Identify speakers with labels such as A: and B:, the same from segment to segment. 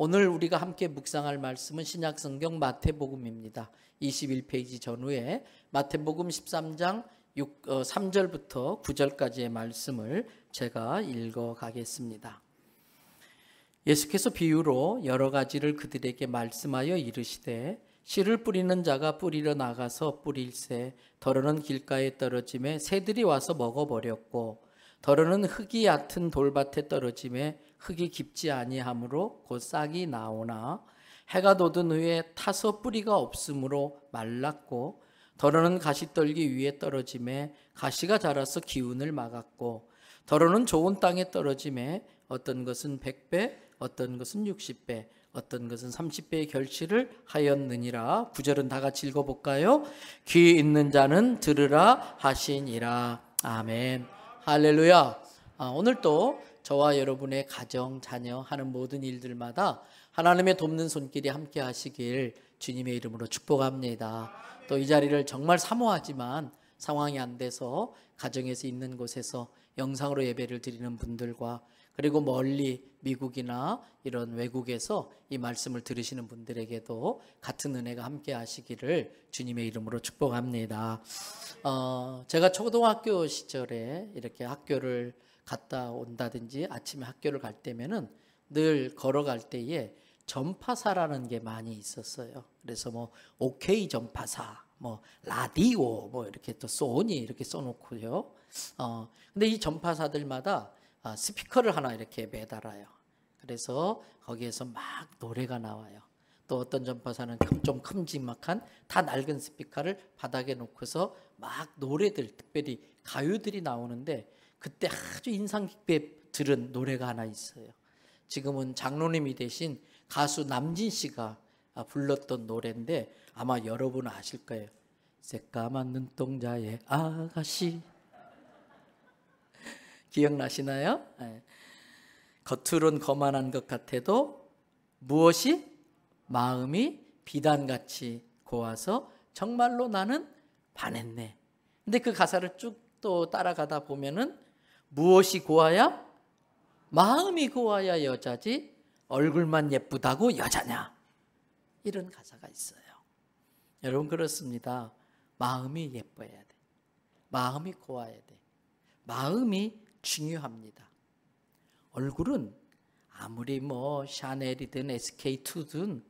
A: 오늘 우리가 함께 묵상할 말씀은 신약 성경 마태복음입니다. 21페이지 전후에 마태복음 13장 6, 어, 3절부터 9절까지의 말씀을 제가 읽어 가겠습니다. 예수께서 비유로 여러 가지를 그들에게 말씀하여 이르시되 씨를 뿌리는 자가 뿌리러 나가서 뿌릴새 더러는 길가에 떨어짐에 새들이 와서 먹어버렸고 더러는 흙이 얕은 돌밭에 떨어짐에 흙이 깊지 아니하므로 곧 싹이 나오나? 해가 돋은 후에 타서 뿌리가 없으므로 말랐고 더러는 가시떨기 위에 떨어짐에 가시가 자라서 기운을 막았고 더러는 좋은 땅에 떨어짐에 어떤 것은 100배 어떤 것은 60배 어떤 것은 30배의 결실을 하였느니라. 구절은 다 같이 읽어볼까요? 귀 있는 자는 들으라 하시니라. 아멘. 할렐루야. 아, 오늘 또 저와 여러분의 가정, 자녀 하는 모든 일들마다 하나님의 돕는 손길이 함께 하시길 주님의 이름으로 축복합니다. 또 이 자리를 정말 사모하지만 상황이 안 돼서 가정에서 있는 곳에서 영상으로 예배를 드리는 분들과 그리고 멀리 미국이나 이런 외국에서 이 말씀을 들으시는 분들에게도 같은 은혜가 함께 하시기를 주님의 이름으로 축복합니다. 어, 제가 초등학교 시절에 이렇게 학교를 갔다 온다든지 아침에 학교를 갈 때면은 늘 걸어갈 때에 전파사라는 게 많이 있었어요. 그래서 뭐 오케이 전파사, 뭐 라디오, 뭐 이렇게 또 소니 이렇게 써놓고요. 어 근데 이 전파사들마다 아, 스피커를 하나 이렇게 매달아요. 그래서 거기에서 막 노래가 나와요. 또 어떤 전파사는 좀 큼지막한 다 낡은 스피커를 바닥에 놓고서 막 노래들 특별히 가요들이 나오는데 그때 아주 인상 깊게 들은 노래가 하나 있어요. 지금은 장로님이 되신 가수 남진 씨가 불렀던 노래인데 아마 여러분 아실 거예요. 새까만 눈동자의 아가씨. 기억나시나요? 네. 겉으론 거만한 것 같아도 무엇이 마음이 비단같이 고와서 정말로 나는 반했네. 근데 그 가사를 쭉 또 따라가다 보면은 무엇이 고와야? 마음이 고와야 여자지 얼굴만 예쁘다고 여자냐? 이런 가사가 있어요. 여러분 그렇습니다. 마음이 예뻐야 돼. 마음이 고와야 돼. 마음이 중요합니다. 얼굴은 아무리 뭐 샤넬이든 SK2든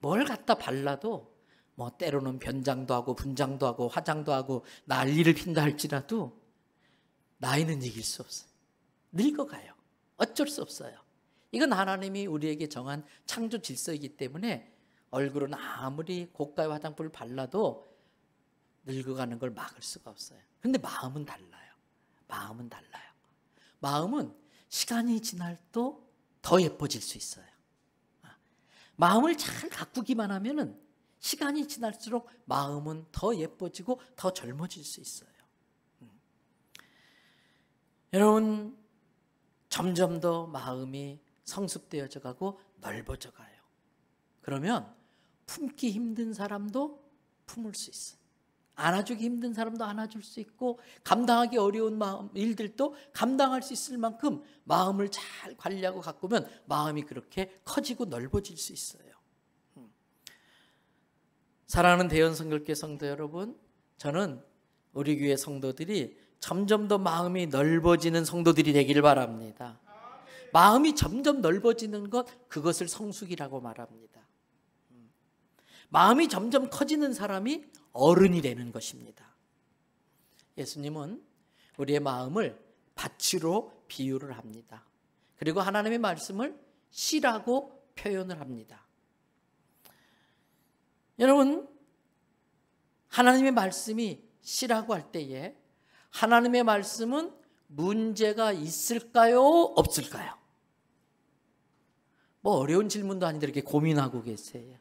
A: 뭘 갖다 발라도 뭐 때로는 변장도 하고 분장도 하고 화장도 하고 난리를 핀다 할지라도 나이는 이길 수 없어요. 늙어가요. 어쩔 수 없어요. 이건 하나님이 우리에게 정한 창조 질서이기 때문에 얼굴은 아무리 고가의 화장품을 발라도 늙어가는 걸 막을 수가 없어요. 근데 마음은 달라요. 마음은 달라요. 마음은 시간이 지날 또 더 예뻐질 수 있어요. 아, 마음을 잘 가꾸기만 하면은 시간이 지날수록 마음은 더 예뻐지고 더 젊어질 수 있어요. 여러분 점점 더 마음이 성숙되어져 가고 넓어져 가요. 그러면 품기 힘든 사람도 품을 수 있어요. 안아주기 힘든 사람도 안아줄 수 있고 감당하기 어려운 마음, 일들도 감당할 수 있을 만큼 마음을 잘 관리하고 가꾸면 마음이 그렇게 커지고 넓어질 수 있어요. 음. 사랑하는 대연 성결교 성도 여러분, 저는 우리 교회 성도들이 점점 더 마음이 넓어지는 성도들이 되기를 바랍니다. 마음이 점점 넓어지는 것, 그것을 성숙이라고 말합니다. 마음이 점점 커지는 사람이 어른이 되는 것입니다. 예수님은 우리의 마음을 밭으로 비유를 합니다. 그리고 하나님의 말씀을 씨라고 표현을 합니다. 여러분, 하나님의 말씀이 씨라고 할 때에 하나님의 말씀은 문제가 있을까요? 없을까요? 뭐 어려운 질문도 아닌데 이렇게 고민하고 계세요.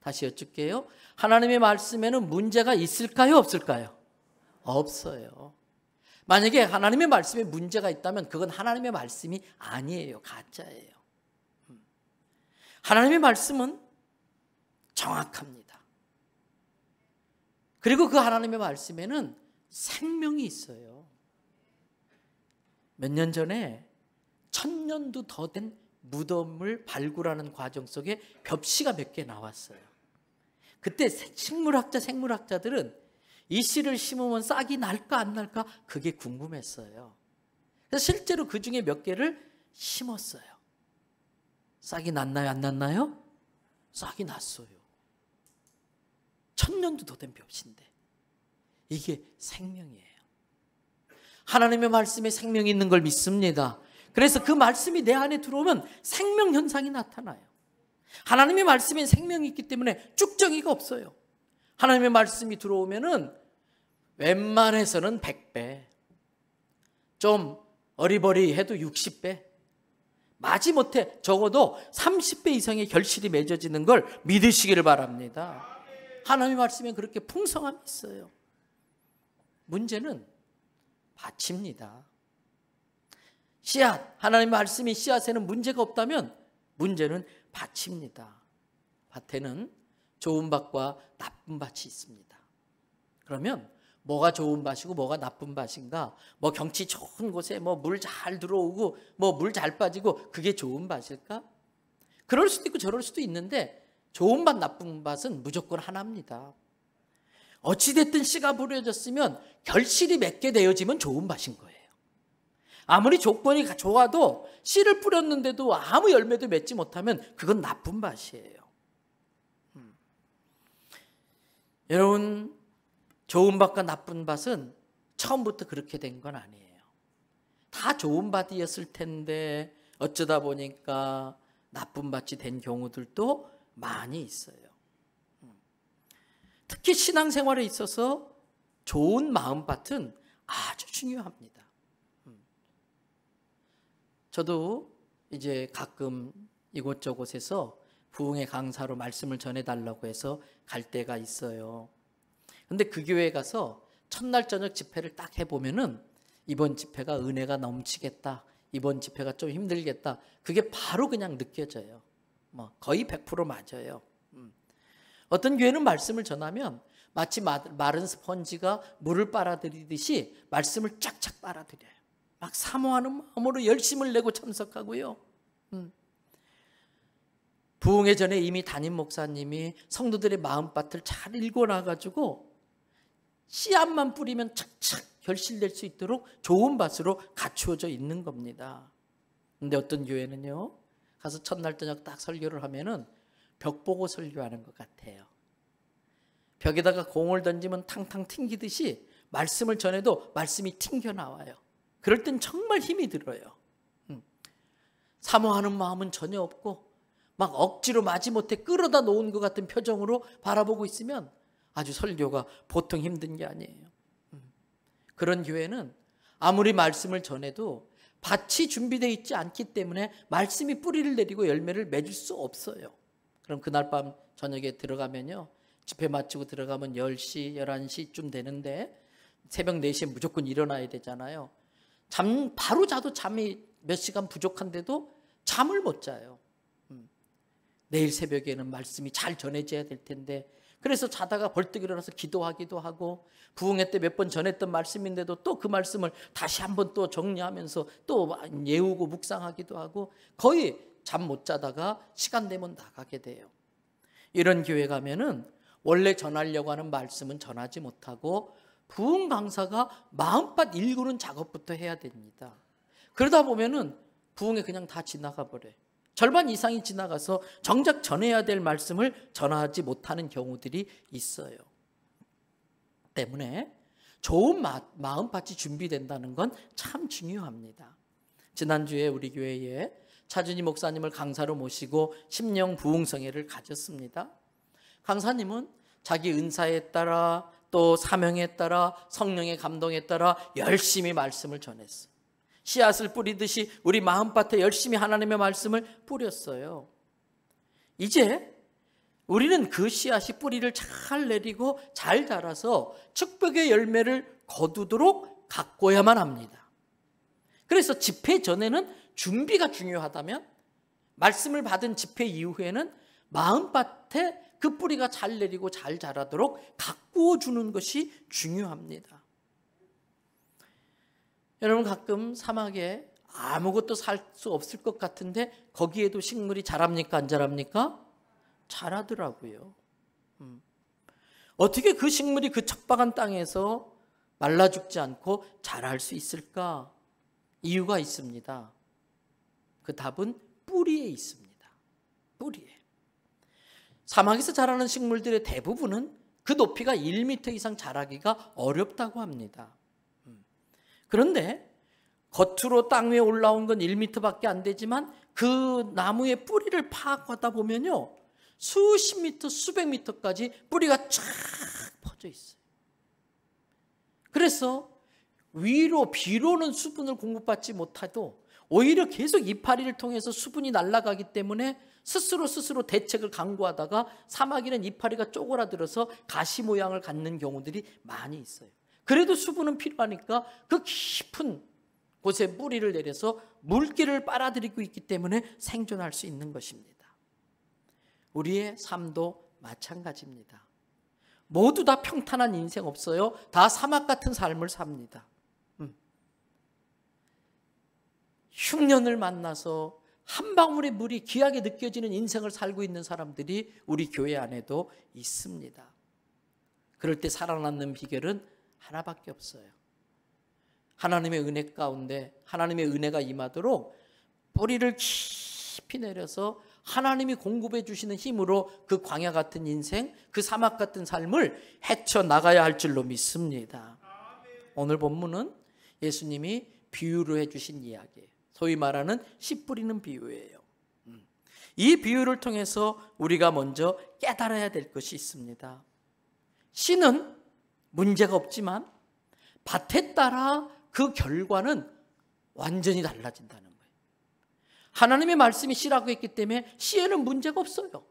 A: 다시 여쭙게요. 하나님의 말씀에는 문제가 있을까요? 없을까요? 없어요. 만약에 하나님의 말씀에 문제가 있다면 그건 하나님의 말씀이 아니에요. 가짜예요. 음. 하나님의 말씀은 정확합니다. 그리고 그 하나님의 말씀에는 생명이 있어요. 몇 년 전에 천 년도 더 된 무덤을 발굴하는 과정 속에 벽시가 몇 개 나왔어요. 그때 식물학자, 생물학자들은 이 씨를 심으면 싹이 날까 안 날까 그게 궁금했어요. 실제로 그 중에 몇 개를 심었어요. 싹이 났나요? 안 났나요? 싹이 났어요. 천 년도 더 된 벽신데 이게 생명이에요. 하나님의 말씀에 생명이 있는 걸 믿습니다. 그래서 그 말씀이 내 안에 들어오면 생명 현상이 나타나요. 하나님의 말씀에 생명이 있기 때문에 쭉정이가 없어요. 하나님의 말씀이 들어오면은 웬만해서는 100배, 좀 어리버리해도 60배, 마지못해 적어도 30배 이상의 결실이 맺어지는 걸 믿으시기를 바랍니다. 하나님의 말씀에 그렇게 풍성함이 있어요. 문제는 밭입니다. 씨앗, 하나님의 말씀이 씨앗에는 문제가 없다면 문제는 밭입니다. 밭에는 좋은 밭과 나쁜 밭이 있습니다. 그러면 뭐가 좋은 밭이고 뭐가 나쁜 밭인가? 뭐 경치 좋은 곳에 뭐 물 잘 들어오고 뭐 물 잘 빠지고 그게 좋은 밭일까? 그럴 수도 있고 저럴 수도 있는데 좋은 밭 나쁜 밭은 무조건 하나입니다. 어찌됐든 씨가 부려졌으면 결실이 맺게 되어지면 좋은 밭인 거예요. 아무리 조건이 좋아도 씨를 뿌렸는데도 아무 열매도 맺지 못하면 그건 나쁜 밭이에요. 음. 여러분, 좋은 밭과 나쁜 밭은 처음부터 그렇게 된 건 아니에요. 다 좋은 밭이었을 텐데 어쩌다 보니까 나쁜 밭이 된 경우들도 많이 있어요. 음. 특히 신앙생활에 있어서 좋은 마음밭은 아주 중요합니다. 저도 이제 가끔 이곳저곳에서 부흥의 강사로 말씀을 전해달라고 해서 갈 때가 있어요. 근데 그 교회에 가서 첫날 저녁 집회를 딱 해보면은 이번 집회가 은혜가 넘치겠다. 이번 집회가 좀 힘들겠다. 그게 바로 그냥 느껴져요. 뭐 거의 100% 맞아요. 음. 어떤 교회는 말씀을 전하면 마치 마른 스펀지가 물을 빨아들이듯이 말씀을 쫙쫙 빨아들여요. 막 사모하는 마음으로 열심을 내고 참석하고요. 음. 부흥회 전에 이미 담임 목사님이 성도들의 마음밭을 잘 읽어놔가지고 씨앗만 뿌리면 착착 결실될 수 있도록 좋은 밭으로 갖추어져 있는 겁니다. 근데 어떤 교회는요, 가서 첫날 저녁 딱 설교를 하면은 벽 보고 설교하는 것 같아요. 벽에다가 공을 던지면 탕탕 튕기듯이 말씀을 전해도 말씀이 튕겨 나와요. 그럴 땐 정말 힘이 들어요. 음. 사모하는 마음은 전혀 없고 막 억지로 마지못해 끌어다 놓은 것 같은 표정으로 바라보고 있으면 아주 설교가 보통 힘든 게 아니에요. 음. 그런 교회는 아무리 말씀을 전해도 밭이 준비되어 있지 않기 때문에 말씀이 뿌리를 내리고 열매를 맺을 수 없어요. 그럼 그날 밤 저녁에 들어가면요. 집회 마치고 들어가면 10시, 11시쯤 되는데 새벽 4시에 무조건 일어나야 되잖아요. 잠 바로 자도 잠이 몇 시간 부족한데도 잠을 못 자요. 음. 내일 새벽에는 말씀이 잘 전해져야 될 텐데 그래서 자다가 벌떡 일어나서 기도하기도 하고 부흥회 때 몇 번 전했던 말씀인데도 또 그 말씀을 다시 한번 또 정리하면서 또 예우고 묵상하기도 하고 거의 잠 못 자다가 시간 되면 나가게 돼요. 이런 교회 가면은 원래 전하려고 하는 말씀은 전하지 못하고 부흥 강사가 마음밭 일구는 작업부터 해야 됩니다. 그러다 보면은 부흥에 그냥 다 지나가 버려요. 절반 이상이 지나가서 정작 전해야 될 말씀을 전하지 못하는 경우들이 있어요. 때문에 좋은 마, 마음밭이 준비된다는 건 참 중요합니다. 지난주에 우리 교회에 차준희 목사님을 강사로 모시고 심령 부흥성회를 가졌습니다. 강사님은 자기 은사에 따라 또 사명에 따라 성령의 감동에 따라 열심히 말씀을 전했어요. 씨앗을 뿌리듯이 우리 마음밭에 열심히 하나님의 말씀을 뿌렸어요. 이제 우리는 그 씨앗이 뿌리를 잘 내리고 잘 자라서 축복의 열매를 거두도록 가꿔야만 합니다. 그래서 집회 전에는 준비가 중요하다면 말씀을 받은 집회 이후에는 마음밭에 그 뿌리가 잘 내리고 잘 자라도록 가꾸어 주는 것이 중요합니다. 여러분 가끔 사막에 아무것도 살 수 없을 것 같은데 거기에도 식물이 자랍니까 안 자랍니까? 자라더라고요. 음. 어떻게 그 식물이 그 척박한 땅에서 말라 죽지 않고 자랄 수 있을까? 이유가 있습니다. 그 답은 뿌리에 있습니다. 뿌리에. 사막에서 자라는 식물들의 대부분은 그 높이가 1m 이상 자라기가 어렵다고 합니다. 음. 그런데 겉으로 땅 위에 올라온 건 1m밖에 안 되지만 그 나무의 뿌리를 파악하다 보면요. 수십 미터, 수백 미터까지 뿌리가 쫙 퍼져 있어요. 그래서 위로, 비로는 수분을 공급받지 못해도 오히려 계속 이파리를 통해서 수분이 날아가기 때문에 스스로 스스로 대책을 강구하다가 사마귀는 이파리가 쪼그라들어서 가시 모양을 갖는 경우들이 많이 있어요. 그래도 수분은 필요하니까 그 깊은 곳에 뿌리를 내려서 물기를 빨아들이고 있기 때문에 생존할 수 있는 것입니다. 우리의 삶도 마찬가지입니다. 모두 다 평탄한 인생 없어요. 다 사막 같은 삶을 삽니다. 음. 흉년을 만나서 한 방울의 물이 귀하게 느껴지는 인생을 살고 있는 사람들이 우리 교회 안에도 있습니다. 그럴 때 살아남는 비결은 하나밖에 없어요. 하나님의 은혜 가운데 하나님의 은혜가 임하도록 뿌리를 깊이 내려서 하나님이 공급해 주시는 힘으로 그 광야 같은 인생, 그 사막 같은 삶을 헤쳐 나가야 할 줄로 믿습니다. 오늘 본문은 예수님이 비유로 해 주신 이야기예요. 소위 말하는 씨 뿌리는 비유예요. 음. 이 비유를 통해서 우리가 먼저 깨달아야 될 것이 있습니다. 씨는 문제가 없지만 밭에 따라 그 결과는 완전히 달라진다는 거예요. 하나님의 말씀이 씨라고 했기 때문에 씨에는 문제가 없어요.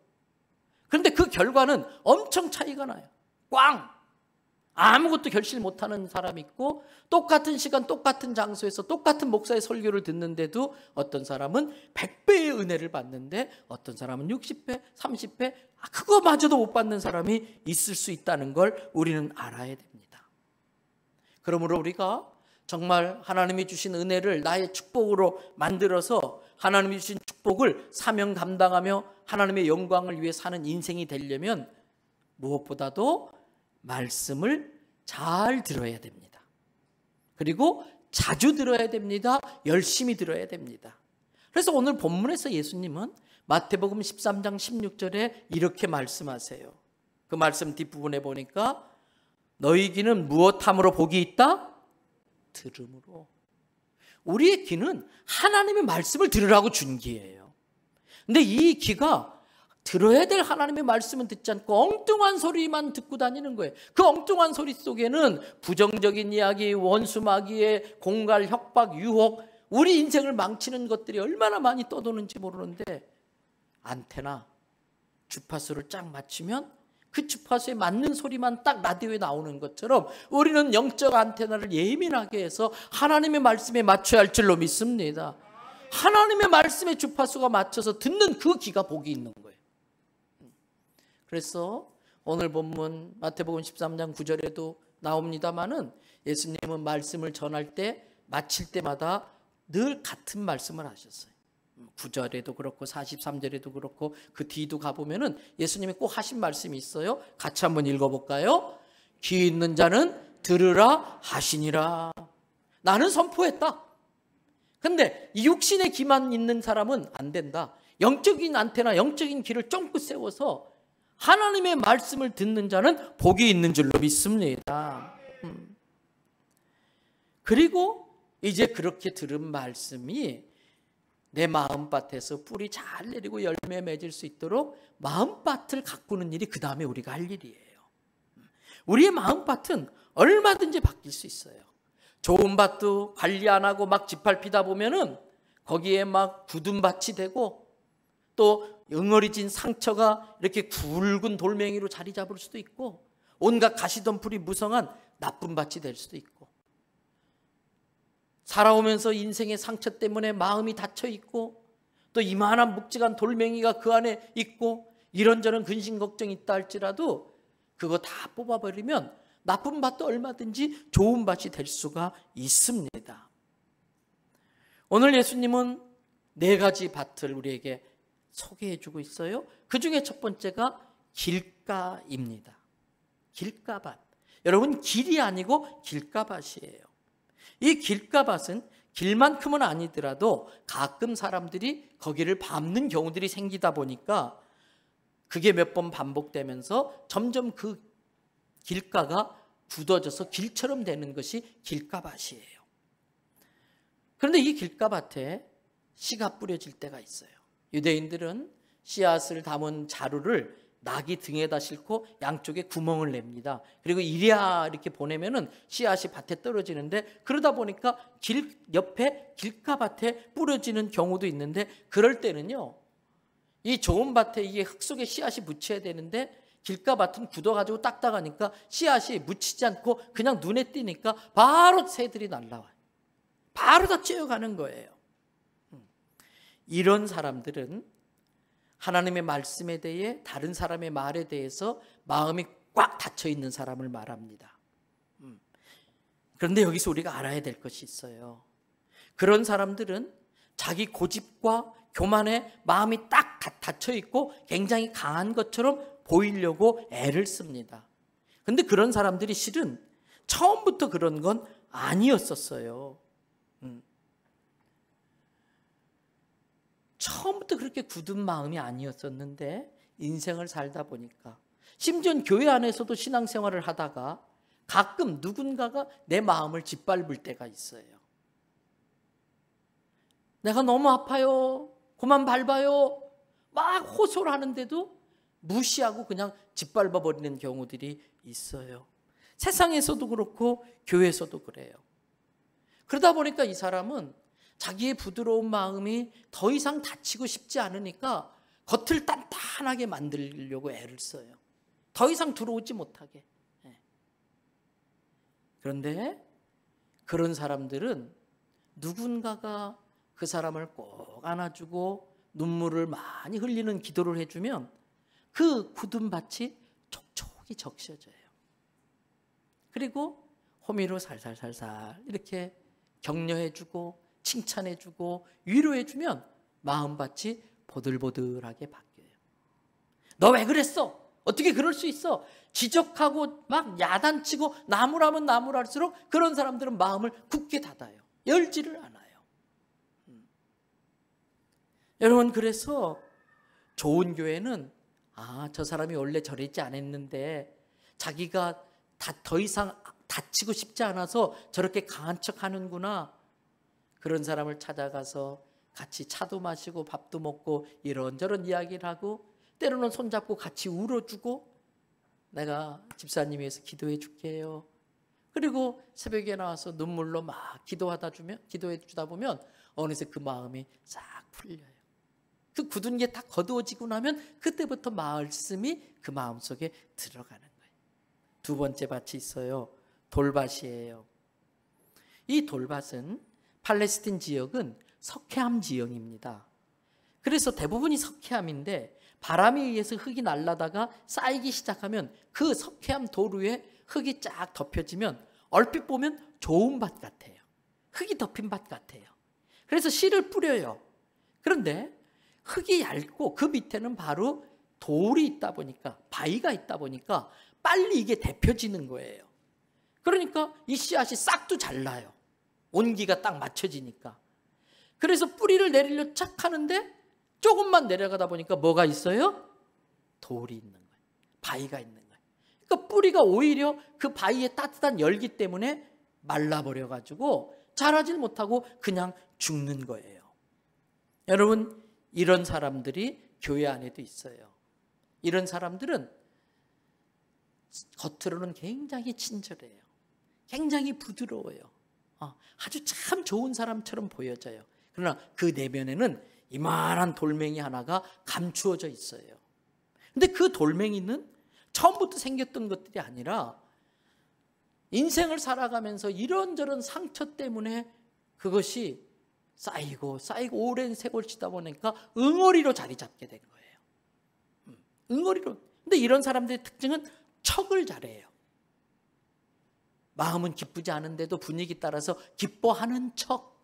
A: 그런데 그 결과는 엄청 차이가 나요. 꽝! 아무것도 결실 못하는 사람이 있고 똑같은 시간 똑같은 장소에서 똑같은 목사의 설교를 듣는데도 어떤 사람은 100배의 은혜를 받는데 어떤 사람은 60배, 30배 아, 그거마저도 못 받는 사람이 있을 수 있다는 걸 우리는 알아야 됩니다. 그러므로 우리가 정말 하나님이 주신 은혜를 나의 축복으로 만들어서 하나님이 주신 축복을 사명 감당하며 하나님의 영광을 위해 사는 인생이 되려면 무엇보다도 말씀을 잘 들어야 됩니다. 그리고 자주 들어야 됩니다. 열심히 들어야 됩니다. 그래서 오늘 본문에서 예수님은 마태복음 13장 16절에 이렇게 말씀하세요. 그 말씀 뒷부분에 보니까 너희 귀는 무엇함으로 복이 있다? 들음으로. 우리의 귀는 하나님의 말씀을 들으라고 준 귀예요. 근데 이 귀가 들어야 될 하나님의 말씀은 듣지 않고 엉뚱한 소리만 듣고 다니는 거예요. 그 엉뚱한 소리 속에는 부정적인 이야기, 원수 마귀의 공갈, 협박, 유혹, 우리 인생을 망치는 것들이 얼마나 많이 떠도는지 모르는데 안테나 주파수를 쫙 맞추면 그 주파수에 맞는 소리만 딱 라디오에 나오는 것처럼 우리는 영적 안테나를 예민하게 해서 하나님의 말씀에 맞춰야 할 줄로 믿습니다. 하나님의 말씀에 주파수가 맞춰서 듣는 그 귀가 복이 있는 거예요. 그래서 오늘 본문 마태복음 13장 9절에도 나옵니다마는 예수님은 말씀을 전할 때 마칠 때마다 늘 같은 말씀을 하셨어요. 9절에도 그렇고 43절에도 그렇고 그 뒤도 가보면은 예수님이 꼭 하신 말씀이 있어요. 같이 한번 읽어볼까요? 귀 있는 자는 들으라 하시니라. 나는 선포했다. 근데 육신의 귀만 있는 사람은 안 된다. 영적인 안테나, 영적인 귀를 쫑긋 세워서 하나님의 말씀을 듣는 자는 복이 있는 줄로 믿습니다. 음. 그리고 이제 그렇게 들은 말씀이 내 마음밭에서 뿌리 잘 내리고 열매 맺을 수 있도록 마음밭을 가꾸는 일이 그 다음에 우리가 할 일이에요. 우리의 마음밭은 얼마든지 바뀔 수 있어요. 좋은 밭도 관리 안 하고 막 짓밟히다 보면은 거기에 막 굳은 밭이 되고 또 응어리진 상처가 이렇게 굵은 돌멩이로 자리 잡을 수도 있고 온갖 가시덤불이 무성한 나쁜 밭이 될 수도 있고 살아오면서 인생의 상처 때문에 마음이 닫혀 있고 또 이만한 묵직한 돌멩이가 그 안에 있고 이런저런 근심 걱정이 있다 할지라도 그거 다 뽑아버리면 나쁜 밭도 얼마든지 좋은 밭이 될 수가 있습니다. 오늘 예수님은 네 가지 밭을 우리에게 소개해 주고 있어요. 그 중에 첫 번째가 길가입니다. 길가밭. 여러분, 길이 아니고 길가밭이에요. 이 길가밭은 길만큼은 아니더라도 가끔 사람들이 거기를 밟는 경우들이 생기다 보니까 그게 몇 번 반복되면서 점점 그 길가가 굳어져서 길처럼 되는 것이 길가밭이에요. 그런데 이 길가밭에 씨가 뿌려질 때가 있어요. 유대인들은 씨앗을 담은 자루를 낙이 등에다 싣고 양쪽에 구멍을 냅니다. 그리고 이리야 이렇게 보내면은 씨앗이 밭에 떨어지는데 그러다 보니까 길 옆에 길가밭에 뿌려지는 경우도 있는데 그럴 때는요. 이 좋은 밭에 이게 흙 속에 씨앗이 묻혀야 되는데 길가밭은 굳어가지고 딱딱하니까 씨앗이 묻히지 않고 그냥 눈에 띄니까 바로 새들이 날라와요. 바로 다 쬐어가는 거예요. 음. 이런 사람들은 하나님의 말씀에 대해 다른 사람의 말에 대해서 마음이 꽉 닫혀 있는 사람을 말합니다. 음. 그런데 여기서 우리가 알아야 될 것이 있어요. 그런 사람들은 자기 고집과 교만에 마음이 딱 닫혀 있고 굉장히 강한 것처럼 보이려고 애를 씁니다. 근데 그런 사람들이 실은 처음부터 그런 건 아니었었어요. 음. 처음부터 그렇게 굳은 마음이 아니었었는데 인생을 살다 보니까 심지어 교회 안에서도 신앙생활을 하다가 가끔 누군가가 내 마음을 짓밟을 때가 있어요. 내가 너무 아파요. 그만 밟아요. 막 호소를 하는데도 무시하고 그냥 짓밟아 버리는 경우들이 있어요. 세상에서도 그렇고 교회에서도 그래요. 그러다 보니까 이 사람은 자기의 부드러운 마음이 더 이상 다치고 싶지 않으니까 겉을 단단하게 만들려고 애를 써요. 더 이상 들어오지 못하게. 예. 그런데 그런 사람들은 누군가가 그 사람을 꼭 안아주고 눈물을 많이 흘리는 기도를 해주면 그 굳은 밭이 촉촉이 적셔져요. 그리고 호미로 살살살살 이렇게 격려해주고 칭찬해주고 위로해주면 마음밭이 보들보들하게 바뀌어요. 너 왜 그랬어? 어떻게 그럴 수 있어? 지적하고 막 야단치고 나무라면 나무랄수록 그런 사람들은 마음을 굳게 닫아요. 열지를 않아요. 음. 여러분 그래서 좋은 교회는 아, 저 사람이 원래 저랬지 않았는데 자기가 다 더 이상 다치고 싶지 않아서 저렇게 강한 척 하는구나. 그런 사람을 찾아가서 같이 차도 마시고 밥도 먹고 이런저런 이야기를 하고 때로는 손잡고 같이 울어주고 내가 집사님 위해서 기도해 줄게요. 그리고 새벽에 나와서 눈물로 막 기도하다 주면 기도해 주다 보면 어느새 그 마음이 싹 풀려요. 그 굳은 게 다 거두어지고 나면 그때부터 말씀이 그 마음 속에 들어가는 거예요. 두 번째 밭이 있어요. 돌밭이에요. 이 돌밭은 팔레스틴 지역은 석회암 지형입니다. 그래서 대부분이 석회암인데 바람에 의해서 흙이 날라다가 쌓이기 시작하면 그 석회암 돌 위에 흙이 쫙 덮여지면 얼핏 보면 좋은 밭 같아요. 흙이 덮인 밭 같아요. 그래서 씨를 뿌려요. 그런데 흙이 얇고 그 밑에는 바로 돌이 있다 보니까 바위가 있다 보니까 빨리 이게 데펴지는 거예요. 그러니까 이 씨앗이 싹도 잘 나요. 온기가 딱 맞춰지니까. 그래서 뿌리를 내리려 착 하는데 조금만 내려가다 보니까 뭐가 있어요? 돌이 있는 거예요. 바위가 있는 거예요. 그러니까 뿌리가 오히려 그 바위의 따뜻한 열기 때문에 말라버려 가지고 자라질 못하고 그냥 죽는 거예요. 여러분 이런 사람들이 교회 안에도 있어요. 이런 사람들은 겉으로는 굉장히 친절해요. 굉장히 부드러워요. 어, 아주 참 좋은 사람처럼 보여져요. 그러나 그 내면에는 이만한 돌멩이 하나가 감추어져 있어요. 근데 그 돌멩이는 처음부터 생겼던 것들이 아니라 인생을 살아가면서 이런저런 상처 때문에 그것이 쌓이고 쌓이고 오랜 세월 치다 보니까 응어리로 자리 잡게 된 거예요. 음, 응어리로. 근데 이런 사람들의 특징은 척을 잘해요. 마음은 기쁘지 않은데도 분위기 따라서 기뻐하는 척.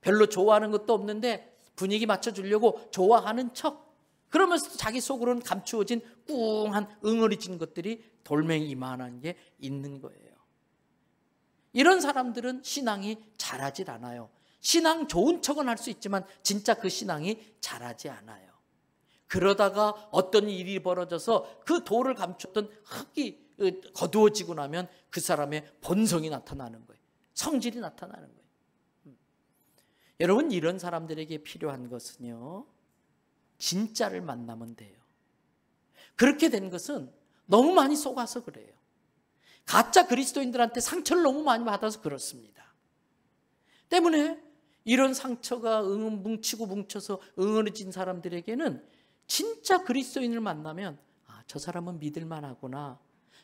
A: 별로 좋아하는 것도 없는데 분위기 맞춰주려고 좋아하는 척. 그러면서 자기 속으로는 감추어진 꿍한 응어리진 것들이 돌멩이 이만한 게 있는 거예요. 이런 사람들은 신앙이 잘하질 않아요. 신앙 좋은 척은 할 수 있지만 진짜 그 신앙이 잘하지 않아요. 그러다가 어떤 일이 벌어져서 그 돌을 감췄던 흙이 거두어지고 나면 그 사람의 본성이 나타나는 거예요. 성질이 나타나는 거예요. 음. 여러분 이런 사람들에게 필요한 것은요. 진짜를 만나면 돼요. 그렇게 된 것은 너무 많이 속아서 그래요. 가짜 그리스도인들한테 상처를 너무 많이 받아서 그렇습니다. 때문에 이런 상처가 응 뭉치고 뭉쳐서 응어리진 사람들에게는 진짜 그리스도인을 만나면 아, 저 사람은 믿을 만하구나.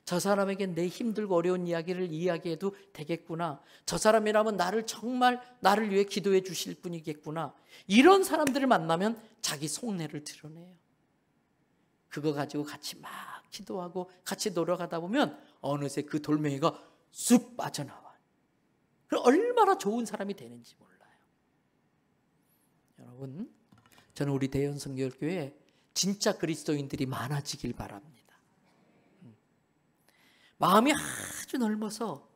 A: 저 사람에게 내 힘들고 어려운 이야기를 이야기해도 되겠구나. 저 사람이라면 나를 정말 나를 위해 기도해 주실 분이겠구나. 이런 사람들을 만나면 자기 속내를 드러내요. 그거 가지고 같이 막 기도하고 같이 노력하다 보면 어느새 그 돌멩이가 쑥 빠져나와요. 얼마나 좋은 사람이 되는지 몰라요. 여러분, 저는 우리 대연 성결교회 진짜 그리스도인들이 많아지길 바랍니다. 음. 마음이 아주 넓어서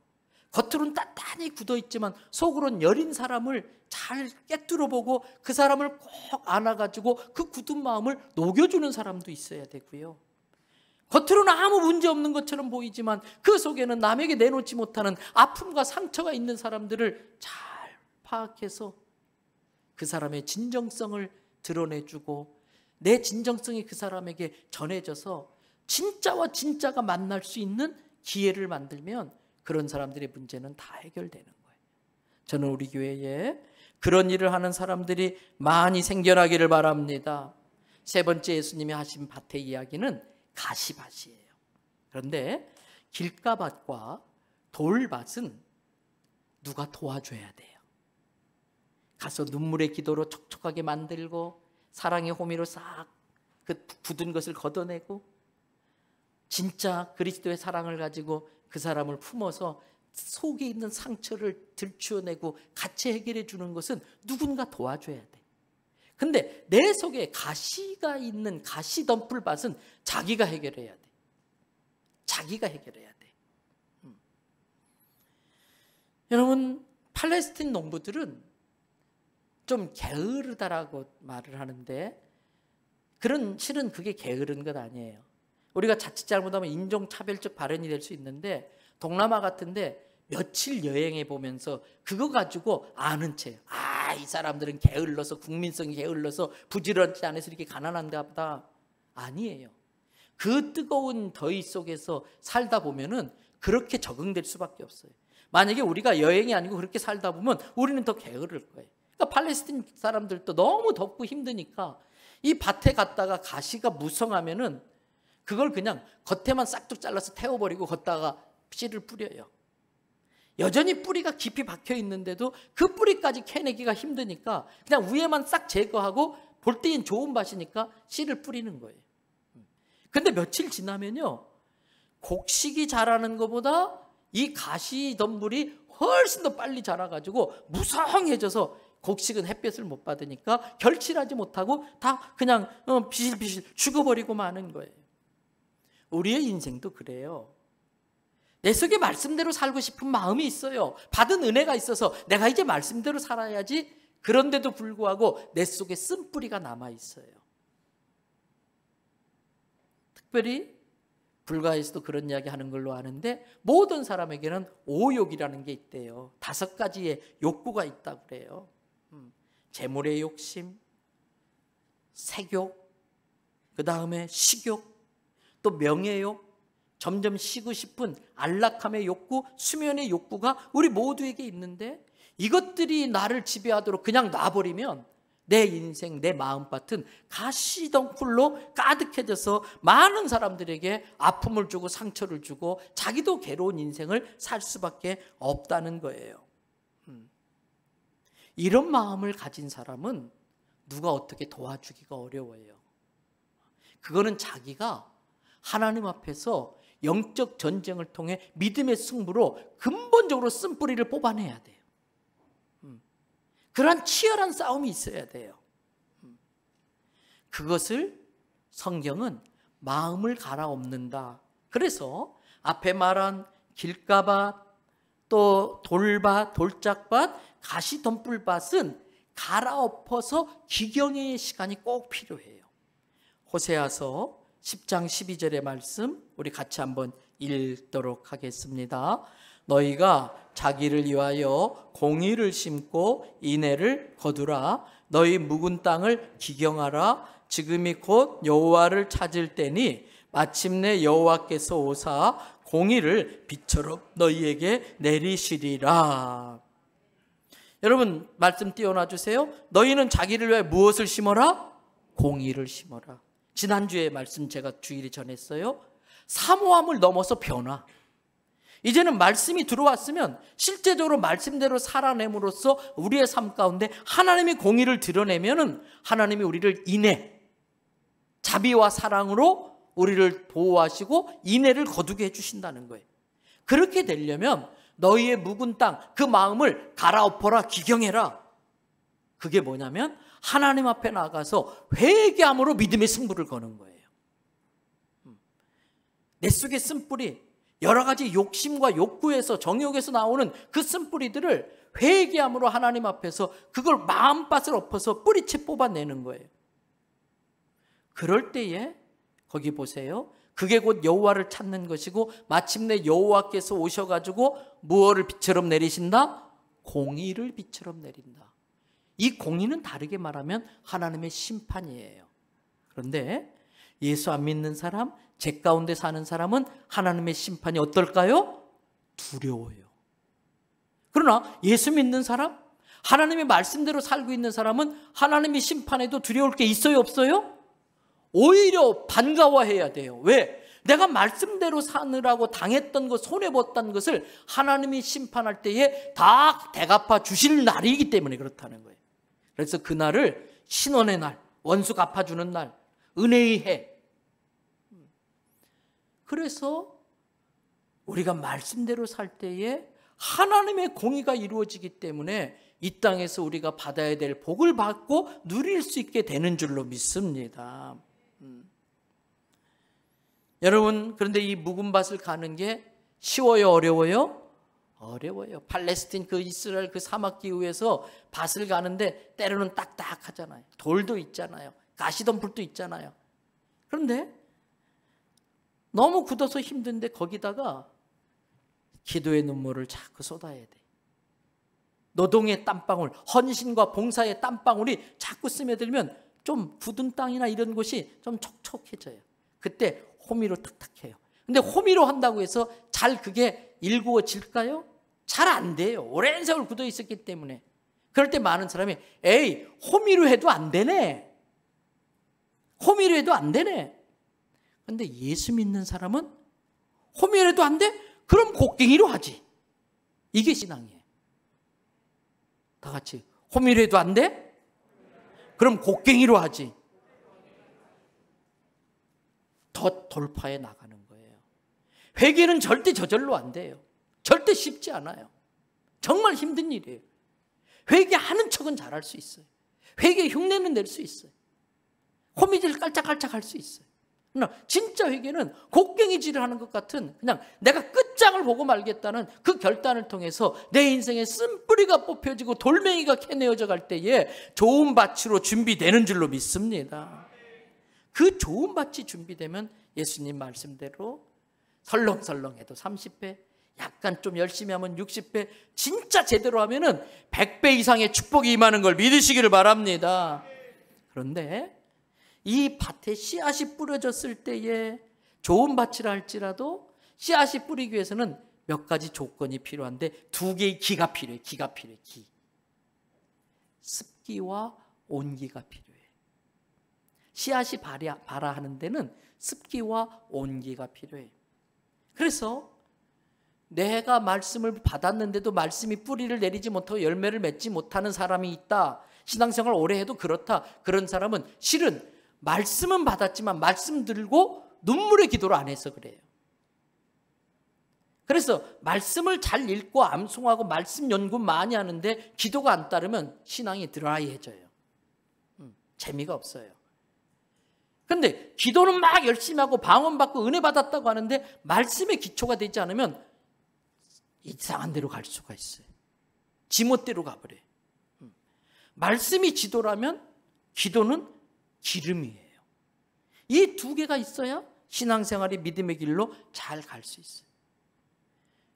A: 겉으로는 단단히 굳어 있지만 속으로는 여린 사람을 잘 깨뚫어 보고 그 사람을 꼭 안아가지고 그 굳은 마음을 녹여주는 사람도 있어야 되고요. 겉으로는 아무 문제 없는 것처럼 보이지만 그 속에는 남에게 내놓지 못하는 아픔과 상처가 있는 사람들을 잘 파악해서 그 사람의 진정성을 드러내주고 내 진정성이 그 사람에게 전해져서 진짜와 진짜가 만날 수 있는 기회를 만들면 그런 사람들의 문제는 다 해결되는 거예요. 저는 우리 교회에 그런 일을 하는 사람들이 많이 생겨나기를 바랍니다. 세 번째 예수님이 하신 밭의 이야기는 가시밭이에요. 그런데 길가밭과 돌밭은 누가 도와줘야 돼요. 가서 눈물의 기도로 촉촉하게 만들고 사랑의 호미로 싹 그 굳은 것을 걷어내고 진짜 그리스도의 사랑을 가지고 그 사람을 품어서 속에 있는 상처를 들추어내고 같이 해결해 주는 것은 누군가 도와줘야 돼. 근데 내 속에 가시가 있는 가시 덤불밭은 자기가 해결해야 돼. 자기가 해결해야 돼. 음. 여러분, 팔레스틴 농부들은 좀 게으르다라고 말을 하는데 그런 실은 그게 게으른 것 아니에요. 우리가 자칫 잘못하면 인종차별적 발언이 될 수 있는데 동남아 같은데 며칠 여행해 보면서 그거 가지고 아는 채, 아, 이 사람들은 게을러서 국민성이 게을러서 부지런치 않아서 이렇게 가난한가 보다. 아니에요. 그 뜨거운 더위 속에서 살다 보면은 그렇게 적응될 수밖에 없어요. 만약에 우리가 여행이 아니고 그렇게 살다 보면 우리는 더 게으를 거예요. 그러니까 팔레스틴 사람들도 너무 덥고 힘드니까 이 밭에 갔다가 가시가 무성하면은 그걸 그냥 겉에만 싹둑 잘라서 태워버리고 걷다가 씨를 뿌려요. 여전히 뿌리가 깊이 박혀 있는데도 그 뿌리까지 캐내기가 힘드니까 그냥 위에만 싹 제거하고 볼 때엔 좋은 밭이니까 씨를 뿌리는 거예요. 근데 며칠 지나면요. 곡식이 자라는 것보다 이 가시 덤불이 훨씬 더 빨리 자라가지고 무성해져서 곡식은 햇볕을 못 받으니까 결실하지 못하고 다 그냥 어, 비실비실 죽어버리고 마는 거예요. 우리의 인생도 그래요. 내 속에 말씀대로 살고 싶은 마음이 있어요. 받은 은혜가 있어서 내가 이제 말씀대로 살아야지. 그런데도 불구하고 내 속에 쓴뿌리가 남아 있어요. 특별히 불가에서도 그런 이야기 하는 걸로 아는데 모든 사람에게는 오욕이라는 게 있대요. 다섯 가지의 욕구가 있다고 그래요. 음, 재물의 욕심, 색욕, 그 다음에 식욕, 또 명예욕, 점점 쉬고 싶은 안락함의 욕구, 수면의 욕구가 우리 모두에게 있는데 이것들이 나를 지배하도록 그냥 놔버리면 내 인생, 내 마음밭은 가시덩굴로 가득해져서 많은 사람들에게 아픔을 주고 상처를 주고 자기도 괴로운 인생을 살 수밖에 없다는 거예요. 음. 이런 마음을 가진 사람은 누가 어떻게 도와주기가 어려워요. 그거는 자기가 하나님 앞에서 영적 전쟁을 통해 믿음의 승부로 근본적으로 쓴뿌리를 뽑아내야 돼요. 음. 그러한 치열한 싸움이 있어야 돼요. 그것을 성경은 마음을 갈아엎는다. 그래서 앞에 말한 길가밭, 또 돌밭, 돌짝밭, 가시덤불밭은 갈아엎어서 기경의 시간이 꼭 필요해요. 호세아서 10장 12절의 말씀 우리 같이 한번 읽도록 하겠습니다. 너희가 자기를 위하여 공의를 심고 인애를 거두라 너희 묵은 땅을 기경하라 지금이 곧 여호와를 찾을 때니 마침내 여호와께서 오사 공의를 빛처럼 너희에게 내리시리라. 여러분 말씀 띄워놔 주세요. 너희는 자기를 위해 무엇을 심어라? 공의를 심어라. 지난주에 말씀 제가 주일에 전했어요. 사모함을 넘어서 변화. 이제는 말씀이 들어왔으면 실제적으로 말씀대로 살아냄으로써 우리의 삶 가운데 하나님의 공의를 드러내면은 하나님이 우리를 인해 자비와 사랑으로 우리를 보호하시고 인해를 거두게 해 주신다는 거예요. 그렇게 되려면 너희의 묵은 땅, 그 마음을 갈아엎어라, 기경해라. 그게 뭐냐면 하나님 앞에 나가서 회개함으로 믿음의 승부를 거는 거예요. 음. 내 속에 쓴 뿌리, 여러 가지 욕심과 욕구에서 정욕에서 나오는 그 쓴 뿌리들을 회개함으로 하나님 앞에서 그걸 마음밭을 엎어서 뿌리채 뽑아내는 거예요. 그럴 때에 거기 보세요. 그게 곧 여호와를 찾는 것이고 마침내 여호와께서 오셔가지고 무엇을 빛처럼 내리신다? 공의를 빛처럼 내린다. 이 공의는 다르게 말하면 하나님의 심판이에요. 그런데 예수 안 믿는 사람, 제 가운데 사는 사람은 하나님의 심판이 어떨까요? 두려워요. 그러나 예수 믿는 사람, 하나님의 말씀대로 살고 있는 사람은 하나님의 심판에도 두려울 게 있어요, 없어요? 오히려 반가워해야 돼요. 왜? 내가 말씀대로 사느라고 당했던 것, 손해봤던 것을 하나님이 심판할 때에 다 대갚아 주실 날이기 때문에 그렇다는 거예요. 그래서 그날을 신원의 날, 원수 갚아주는 날, 은혜의 해. 그래서 우리가 말씀대로 살 때에 하나님의 공의가 이루어지기 때문에 이 땅에서 우리가 받아야 될 복을 받고 누릴 수 있게 되는 줄로 믿습니다. 음. 여러분, 그런데 이 묵은 밭을 가는 게 쉬워요, 어려워요? 어려워요. 팔레스틴 그 이스라엘 그 사막 기후에서 밭을 가는데 때로는 딱딱하잖아요. 돌도 있잖아요. 가시덤불도 있잖아요. 그런데 너무 굳어서 힘든데 거기다가 기도의 눈물을 자꾸 쏟아야 돼. 노동의 땀방울, 헌신과 봉사의 땀방울이 자꾸 스며들면 좀 굳은 땅이나 이런 곳이 좀 촉촉해져요. 그때 호미로 탁탁해요. 근데 호미로 한다고 해서 잘 그게 일구어질까요? 잘 안 돼요. 오랜 세월 굳어 있었기 때문에. 그럴 때 많은 사람이 에이 호미로 해도 안 되네. 호미로 해도 안 되네. 근데 예수 믿는 사람은 호미로 해도 안 돼? 그럼 곡괭이로 하지. 이게 신앙이에요. 다 같이 호미로 해도 안 돼? 그럼 곡괭이로 하지. 더 돌파해 거예요. 회개는 절대 저절로 안 돼요. 절대 쉽지 않아요. 정말 힘든 일이에요. 회개하는 척은 잘할 수 있어요. 회개 흉내는 낼 수 있어요. 호미질 깔짝깔짝 할 수 있어요. 그러나 진짜 회개는 곡괭이질을 하는 것 같은 그냥 내가 끝장을 보고 말겠다는 그 결단을 통해서 내 인생에 쓴뿌리가 뽑혀지고 돌멩이가 캐내어져 갈 때에 좋은 밭으로 준비되는 줄로 믿습니다. 그 좋은 밭이 준비되면 예수님 말씀대로 설렁설렁 해도 30배, 약간 좀 열심히 하면 60배, 진짜 제대로 하면은 100배 이상의 축복이 임하는 걸 믿으시기를 바랍니다. 그런데 이 밭에 씨앗이 뿌려졌을 때에 좋은 밭이라 할지라도 씨앗이 뿌리기 위해서는 몇 가지 조건이 필요한데 두 개의 기가 필요해. 기가 필요해. 기. 습기와 온기가 필요해. 씨앗이 발야, 발아하는 데는 습기와 온기가 필요해. 그래서 내가 말씀을 받았는데도 말씀이 뿌리를 내리지 못하고 열매를 맺지 못하는 사람이 있다. 신앙생활 오래 해도 그렇다. 그런 사람은 실은 말씀은 받았지만 말씀 들고 눈물의 기도를 안 해서 그래요. 그래서 말씀을 잘 읽고 암송하고 말씀 연구 많이 하는데 기도가 안 따르면 신앙이 드라이해져요. 음, 재미가 없어요. 근데 기도는 막 열심히 하고 방언받고 은혜 받았다고 하는데 말씀의 기초가 되지 않으면 이상한 데로 갈 수가 있어요. 지멋대로 가버려요. 음. 말씀이 지도라면 기도는 기름이에요. 이 두 개가 있어야 신앙생활이 믿음의 길로 잘 갈 수 있어요.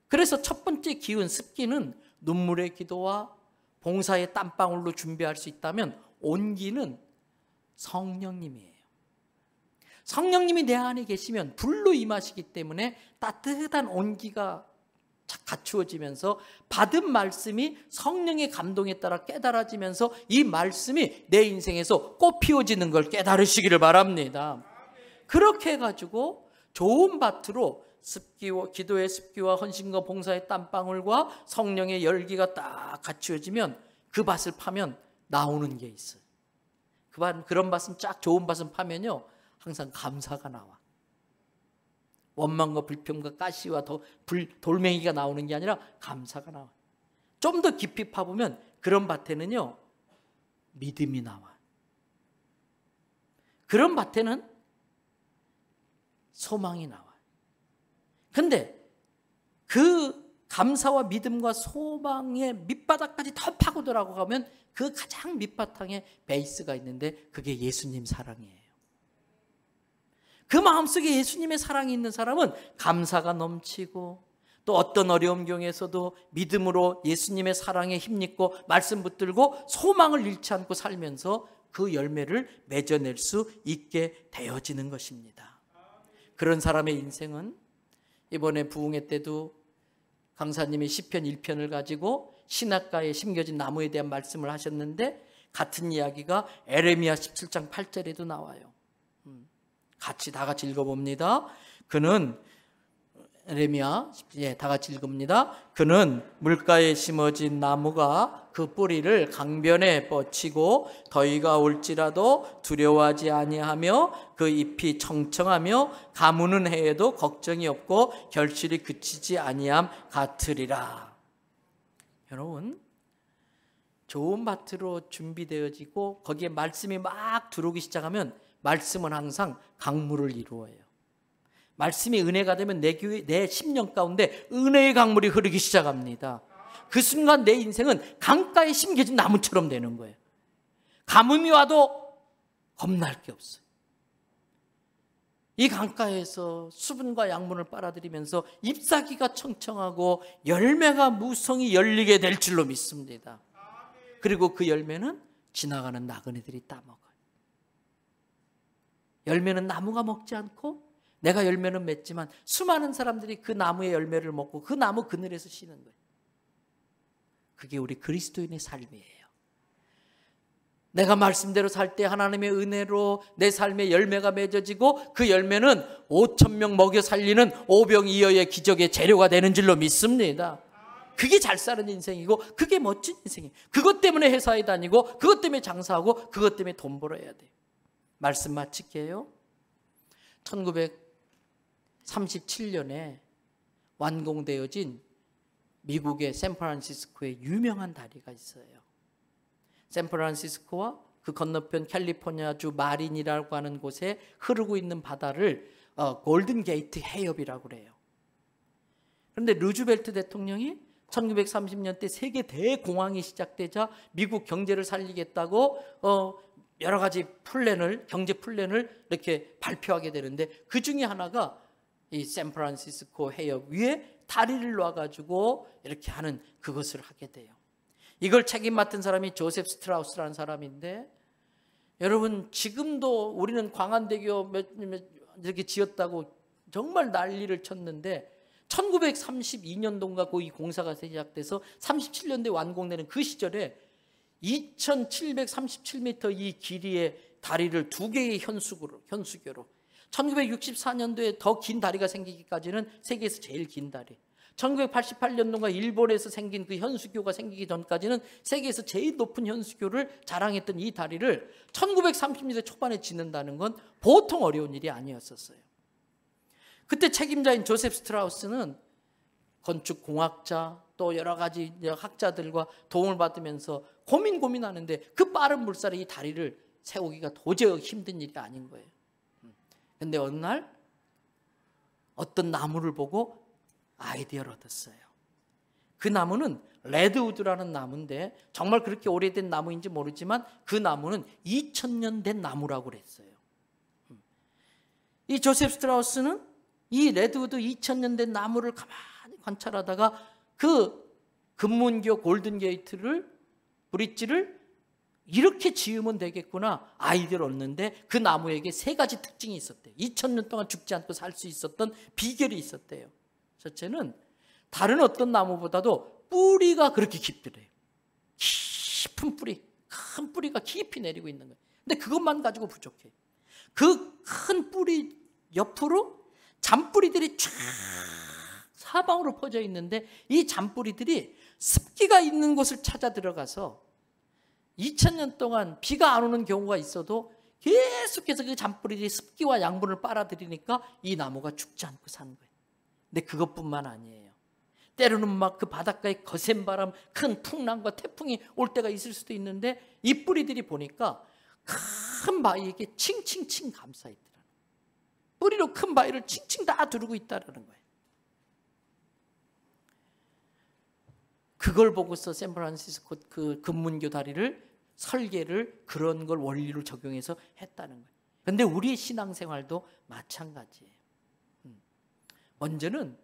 A: 그래서 첫 번째 기운 습기는 눈물의 기도와 봉사의 땀방울로 준비할 수 있다면 온기는 성령님이에요. 성령님이 내 안에 계시면 불로 임하시기 때문에 따뜻한 온기가 갖추어지면서 받은 말씀이 성령의 감동에 따라 깨달아지면서 이 말씀이 내 인생에서 꽃 피워지는 걸 깨달으시기를 바랍니다. 그렇게 해가지고 좋은 밭으로 습기와 기도의 습기와 헌신과 봉사의 땀방울과 성령의 열기가 딱 갖추어지면 그 밭을 파면 나오는 게 있어요. 그 밭, 그런 밭은 쫙 좋은 밭은 파면요. 항상 감사가 나와. 원망과 불평과 가시와 더 불, 돌멩이가 나오는 게 아니라 감사가 나와. 좀 더 깊이 파보면 그런 밭에는요, 믿음이 나와. 그런 밭에는 소망이 나와. 근데 그 감사와 믿음과 소망의 밑바닥까지 더 파고 들어가면 그 가장 밑바탕에 베이스가 있는데 그게 예수님 사랑이에요. 그 마음속에 예수님의 사랑이 있는 사람은 감사가 넘치고 또 어떤 어려움 경에서도 믿음으로 예수님의 사랑에 힘입고 말씀 붙들고 소망을 잃지 않고 살면서 그 열매를 맺어낼 수 있게 되어지는 것입니다. 그런 사람의 인생은 이번에 부흥회 때도 강사님이 시편 1편을 가지고 신학가에 심겨진 나무에 대한 말씀을 하셨는데 같은 이야기가 에레미야 17장 8절에도 나와요. 같이 다 같이 읽어봅니다. 그는 레미야, 예, 다 같이 읽습니다. 그는 물가에 심어진 나무가 그 뿌리를 강변에 뻗치고 더위가 올지라도 두려워하지 아니하며 그 잎이 청청하며 가무는 해에도 걱정이 없고 결실이 그치지 아니함 같으리라. 여러분, 좋은 밭으로 준비되어지고 거기에 말씀이 막 들어오기 시작하면 말씀은 항상 강물을 이루어요. 말씀이 은혜가 되면 내 교회, 내 심령 가운데 은혜의 강물이 흐르기 시작합니다. 그 순간 내 인생은 강가에 심겨진 나무처럼 되는 거예요. 가뭄이 와도 겁날 게 없어요. 이 강가에서 수분과 양분을 빨아들이면서 잎사귀가 청청하고 열매가 무성히 열리게 될 줄로 믿습니다. 그리고 그 열매는 지나가는 나그네들이 따먹어요. 열매는 나무가 먹지 않고 내가 열매는 맺지만 수많은 사람들이 그 나무의 열매를 먹고 그 나무 그늘에서 쉬는 거예요. 그게 우리 그리스도인의 삶이에요. 내가 말씀대로 살 때 하나님의 은혜로 내 삶의 열매가 맺어지고 그 열매는 5천 명 먹여 살리는 오병이어의 기적의 재료가 되는 줄로 믿습니다. 그게 잘 사는 인생이고 그게 멋진 인생이에요. 그것 때문에 회사에 다니고 그것 때문에 장사하고 그것 때문에 돈 벌어야 돼요. 말씀 마칠게요. 1937년에 완공되어진 미국의 샌프란시스코에 유명한 다리가 있어요. 샌프란시스코와 그 건너편 캘리포니아주 마린이라고 하는 곳에 흐르고 있는 바다를 어, 골든 게이트 해협이라고 그래요. 그런데 루즈벨트 대통령이 1930년대 세계 대공황이 시작되자 미국 경제를 살리겠다고 어, 여러 가지 플랜을 경제 플랜을 이렇게 발표하게 되는데 그 중에 하나가 이 샌프란시스코 해협 위에 다리를 놔가지고 이렇게 하는 그것을 하게 돼요. 이걸 책임 맡은 사람이 조셉 스트라우스라는 사람인데 여러분 지금도 우리는 광안대교 몇, 몇 이렇게 지었다고 정말 난리를 쳤는데 1932년도인가 그 이 공사가 시작돼서 37년도에 완공되는 그 시절에 2,737m 이 길이의 다리를 두 개의 현수교로, 현수교로 1964년도에 더 긴 다리가 생기기까지는 세계에서 제일 긴 다리. 1988년도가 일본에서 생긴 그 현수교가 생기기 전까지는 세계에서 제일 높은 현수교를 자랑했던 이 다리를 1930년대 초반에 짓는다는 건 보통 어려운 일이 아니었었어요. 그때 책임자인 조셉 스트라우스는 건축 공학자 또 여러 가지 학자들과 도움을 받으면서 고민 고민하는데 그 빠른 물살에 이 다리를 세우기가 도저히 힘든 일이 아닌 거예요. 근데 어느 날 어떤 나무를 보고 아이디어를 얻었어요. 그 나무는 레드우드라는 나무인데 정말 그렇게 오래된 나무인지 모르지만 그 나무는 2000년 된 나무라고 그랬어요. 이 조셉 스트라우스는 이 redwood 2000년 된 나무를 가만히 관찰하다가 그 금문교 골든 게이트를 bridge를 이렇게 지으면 되겠구나 아이디어를 얻는데 그 나무에게 세 가지 특징이 있었대요. 2000년 동안 죽지 않고 살 수 있었던 비결이 있었대요. 첫째는 다른 어떤 나무보다도 뿌리가 그렇게 깊더래요. 깊은 뿌리, 큰 뿌리가 깊이 내리고 있는 거예요. 근데 그것만 가지고 부족해. 그 큰 뿌리 옆으로 잔뿌리들이 쫙 사방으로 퍼져 있는데 이 잔뿌리들이 습기가 있는 곳을 찾아 들어가서 2000년 동안 비가 안 오는 경우가 있어도 계속해서 그 잔뿌리들이 습기와 양분을 빨아들이니까 이 나무가 죽지 않고 사는 거예요. 근데 그것뿐만 아니에요. 때로는 막 그 바닷가에 거센 바람, 큰 풍랑과 태풍이 올 때가 있을 수도 있는데 이 뿌리들이 보니까 큰 바위에게 칭칭칭 감싸 있더라. 뿌리로 큰 바위를 칭칭 다 두르고 있다라는 거예요. 그걸 보고서 샌프란시스코 그 금문교 다리를 설계를 그런 걸 원리로 적용해서 했다는 거예요. 근데 우리의 신앙생활도 마찬가지예요. 음. 먼저는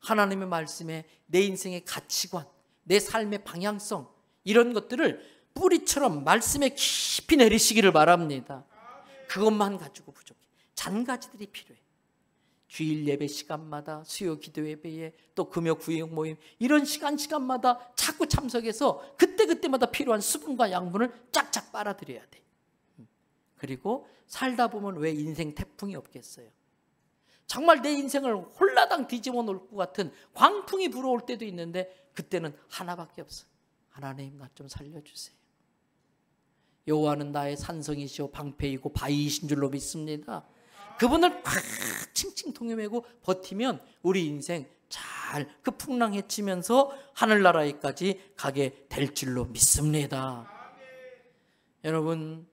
A: 하나님의 말씀에 내 인생의 가치관, 내 삶의 방향성 이런 것들을 뿌리처럼 말씀에 깊이 내리시기를 바랍니다. 그것만 가지고 부족해. 잔가지들이 필요해. 주일 예배 시간마다 수요 기도 예배에 또 금요 구역 모임 이런 시간 시간마다 자꾸 참석해서 그때 그때마다 필요한 수분과 양분을 쫙쫙 빨아들여야 돼. 그리고 살다 보면 왜 인생 태풍이 없겠어요? 정말 내 인생을 홀라당 뒤집어 놓을 것 같은 광풍이 불어올 때도 있는데 그때는 하나밖에 없어. 하나님 나 좀 살려주세요. 여호와는 나의 산성이시오 방패이고 바위이신 줄로 믿습니다. 그분을 팍 칭칭 통해매고 버티면 우리 인생 잘 그 풍랑 헤치면서 하늘나라에까지 가게 될 줄로 믿습니다. 여러분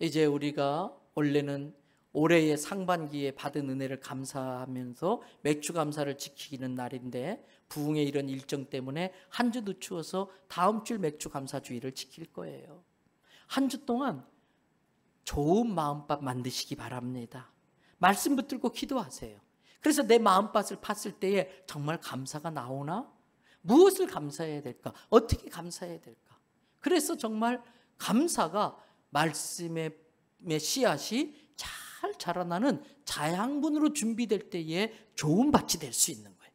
A: 이제 우리가 원래는 올해의 상반기에 받은 은혜를 감사하면서 맥주 감사를 지키는 날인데 부흥의 이런 일정 때문에 한 주 늦추어서 다음 주 맥주 감사 주의를 지킬 거예요. 한 주 동안 좋은 마음밥 만드시기 바랍니다. 말씀 붙들고 기도하세요. 그래서 내 마음밭을 팠을 때에 정말 감사가 나오나? 무엇을 감사해야 될까? 어떻게 감사해야 될까? 그래서 정말 감사가 말씀의 씨앗이 잘 자라나는 자양분으로 준비될 때에 좋은 밭이 될 수 있는 거예요.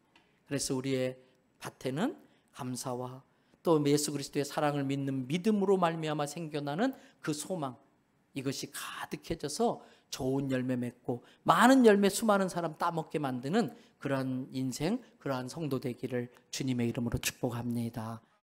A: 그래서 우리의 밭에는 감사와 또 예수 그리스도의 사랑을 믿는 믿음으로 말미암아 생겨나는 그 소망 이것이 가득해져서 좋은 열매 맺고 많은 열매 수많은 사람 따먹게 만드는 그러한 인생, 그러한 성도 되기를 주님의 이름으로 축복합니다.